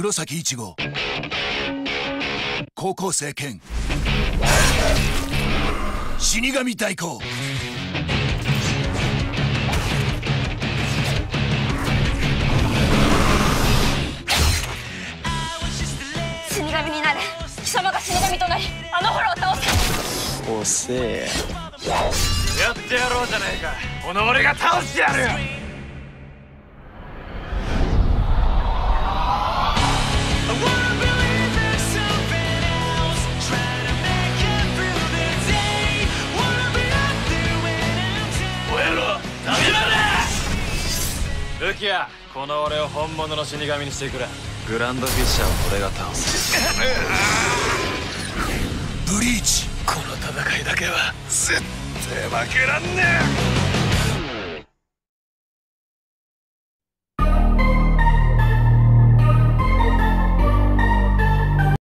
黒崎一護。高校生兼。死神代行。死神になる貴様が死神となりあのホロを倒せ。遅え。やってやろうじゃねえか。この俺が倒してやるよルキアこの俺を本物の死神にしてくれ。グランドフィッシャーは俺が倒すブリーチこの戦いだけは絶対負けらんねえ